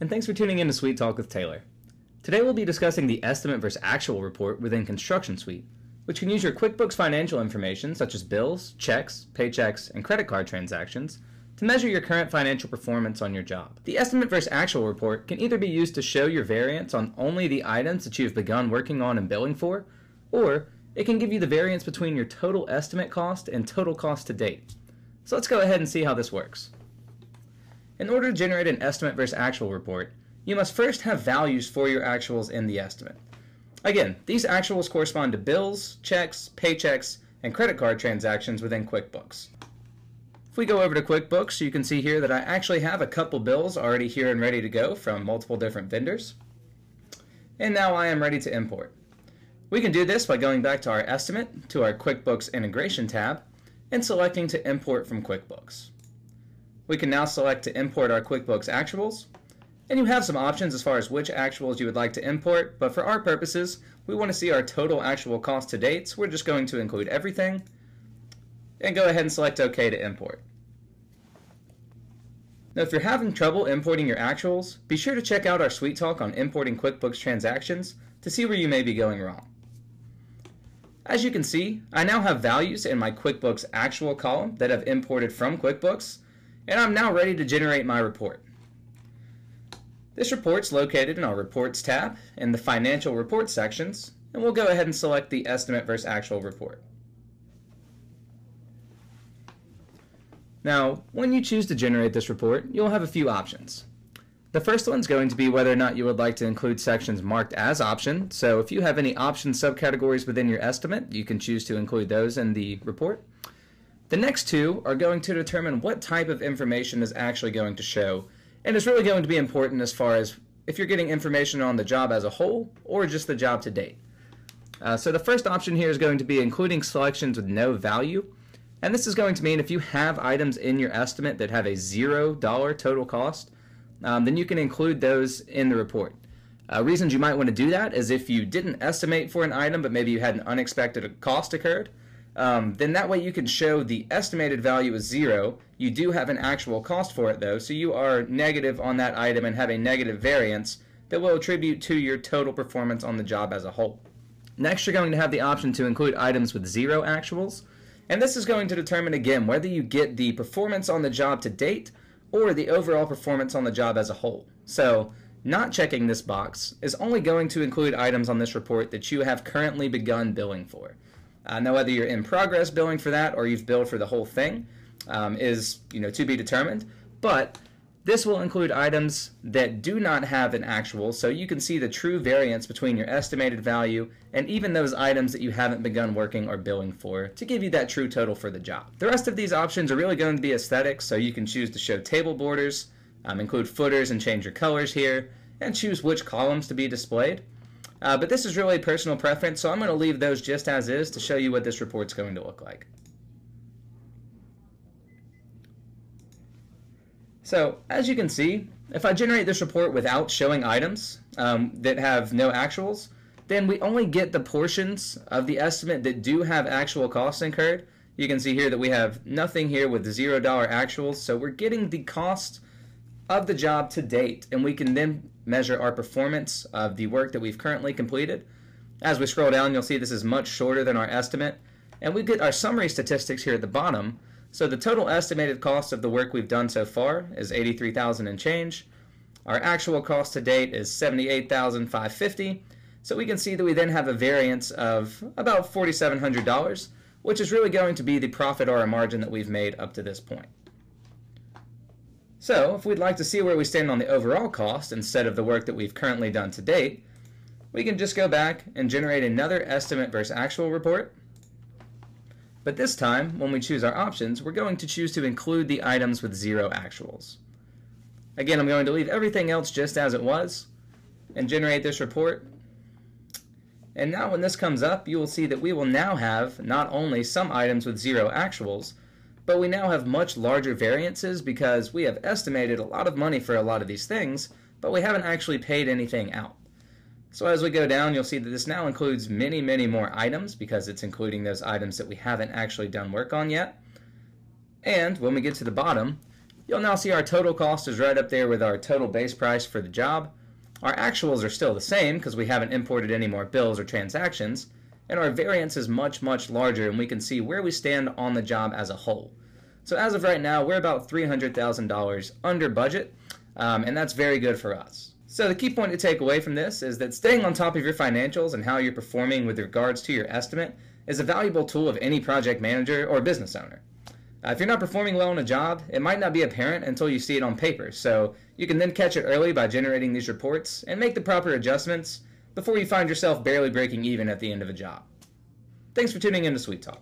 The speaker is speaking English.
and thanks for tuning in to Suite Talk with Taylor. Today we'll be discussing the estimate versus actual report within Construction Suite, which can use your QuickBooks financial information such as bills, checks, paychecks, and credit card transactions to measure your current financial performance on your job. The estimate versus actual report can either be used to show your variance on only the items that you've begun working on and billing for, or it can give you the variance between your total estimate cost and total cost to date. So let's go ahead and see how this works. In order to generate an estimate versus actual report, you must first have values for your actuals in the estimate. Again, these actuals correspond to bills, checks, paychecks, and credit card transactions within QuickBooks. If we go over to QuickBooks, you can see here that I actually have a couple bills already here and ready to go from multiple different vendors. And now I am ready to import. We can do this by going back to our estimate, to our QuickBooks integration tab, and selecting to import from QuickBooks. We can now select to import our QuickBooks actuals. And you have some options as far as which actuals you would like to import, but for our purposes, we want to see our total actual cost to date, so we're just going to include everything, and go ahead and select OK to import. Now if you're having trouble importing your actuals, be sure to check out our Suite Talk on importing QuickBooks transactions to see where you may be going wrong. As you can see, I now have values in my QuickBooks actual column that I've imported from QuickBooks, and I'm now ready to generate my report. This report's located in our Reports tab in the Financial Reports sections, and we'll go ahead and select the Estimate versus Actual report. Now, when you choose to generate this report, you'll have a few options. The first one's going to be whether or not you would like to include sections marked as option. So if you have any option subcategories within your estimate, you can choose to include those in the report. The next two are going to determine what type of information is actually going to show, and it's really going to be important as far as if you're getting information on the job as a whole or just the job to date. Uh, so the first option here is going to be including selections with no value, and this is going to mean if you have items in your estimate that have a zero dollar total cost, um, then you can include those in the report. Uh, reasons you might want to do that is if you didn't estimate for an item, but maybe you had an unexpected cost occurred, um, then that way you can show the estimated value is zero. You do have an actual cost for it though, so you are negative on that item and have a negative variance that will attribute to your total performance on the job as a whole. Next, you're going to have the option to include items with zero actuals, and this is going to determine again whether you get the performance on the job to date or the overall performance on the job as a whole. So, not checking this box is only going to include items on this report that you have currently begun billing for. Uh, now, whether you're in progress billing for that or you've billed for the whole thing um, is you know to be determined. But this will include items that do not have an actual, so you can see the true variance between your estimated value and even those items that you haven't begun working or billing for to give you that true total for the job. The rest of these options are really going to be aesthetic, so you can choose to show table borders, um, include footers and change your colors here, and choose which columns to be displayed. Uh, but this is really personal preference, so I'm going to leave those just as is to show you what this report's going to look like. So as you can see, if I generate this report without showing items um, that have no actuals, then we only get the portions of the estimate that do have actual costs incurred. You can see here that we have nothing here with $0 actuals, so we're getting the cost of the job to date, and we can then measure our performance of the work that we've currently completed. As we scroll down, you'll see this is much shorter than our estimate. And we get our summary statistics here at the bottom. So the total estimated cost of the work we've done so far is 83,000 and change. Our actual cost to date is 78,550. So we can see that we then have a variance of about $4,700, which is really going to be the profit or a margin that we've made up to this point. So if we'd like to see where we stand on the overall cost instead of the work that we've currently done to date, we can just go back and generate another estimate versus actual report. But this time, when we choose our options, we're going to choose to include the items with zero actuals. Again, I'm going to leave everything else just as it was and generate this report. And now when this comes up, you will see that we will now have not only some items with zero actuals, but we now have much larger variances because we have estimated a lot of money for a lot of these things, but we haven't actually paid anything out. So as we go down, you'll see that this now includes many, many more items because it's including those items that we haven't actually done work on yet. And when we get to the bottom, you'll now see our total cost is right up there with our total base price for the job. Our actuals are still the same because we haven't imported any more bills or transactions, and our variance is much, much larger, and we can see where we stand on the job as a whole. So as of right now, we're about $300,000 under budget, um, and that's very good for us. So the key point to take away from this is that staying on top of your financials and how you're performing with regards to your estimate is a valuable tool of any project manager or business owner. Uh, if you're not performing well on a job, it might not be apparent until you see it on paper, so you can then catch it early by generating these reports and make the proper adjustments before you find yourself barely breaking even at the end of a job. Thanks for tuning in to Suite Talk.